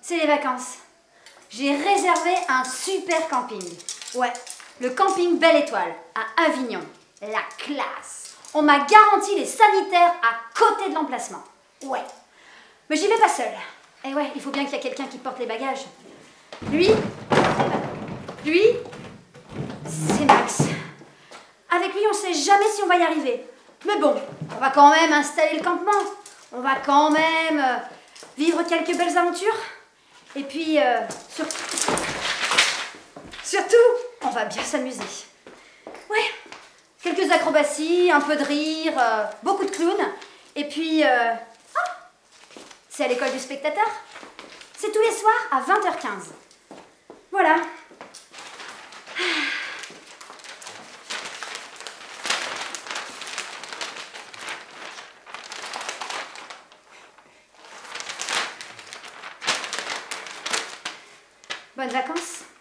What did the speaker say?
c'est les vacances. J'ai réservé un super camping. Ouais, le camping Belle Étoile à Avignon. La classe. On m'a garanti les sanitaires à côté de l'emplacement. Ouais. Mais j'y vais pas seule. Et ouais, il faut bien qu'il y ait quelqu'un qui porte les bagages. Lui, lui, c'est Max. Avec lui, on sait jamais si on va y arriver. Mais bon, on va quand même installer le campement. On va quand même euh, vivre quelques belles aventures. Et puis, euh, surtout, on va bien s'amuser. Ouais, quelques acrobaties, un peu de rire, euh, beaucoup de clowns. Et puis, euh, c'est à l'école du spectateur. C'est tous les soirs à 20h15. Voilà. Bonnes vacances